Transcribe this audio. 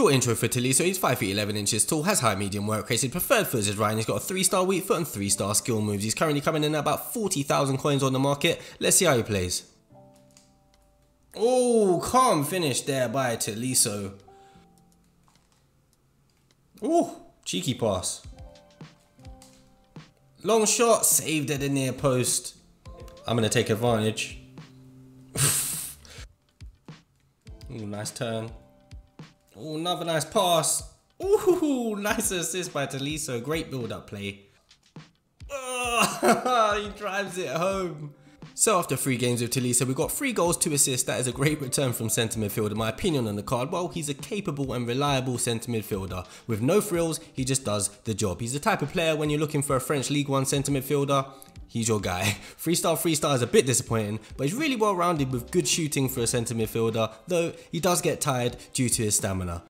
Short intro for Tolisso, he's 5 feet 11 inches tall, has high medium work rate, his preferred foot is Ryan, he's got a 3 star weak foot and 3 star skill moves. He's currently coming in at about 40,000 coins on the market. Let's see how he plays. Oh, calm finish there by Tolisso. Oh, cheeky pass. Long shot, saved at the near post. I'm going to take advantage. Ooh, nice turn. Ooh, another nice pass. Ooh, nice assist by Tolisso. Great build-up play. Oh, he drives it home. So after three games with Tolisso, we got three goals, two assists. That is a great return from centre midfielder. My opinion on the card, well, he's a capable and reliable centre midfielder. With no frills, he just does the job. He's the type of player when you're looking for a French League One centre midfielder, he's your guy. Three star is a bit disappointing, but he's really well rounded with good shooting for a centre midfielder, though he does get tired due to his stamina.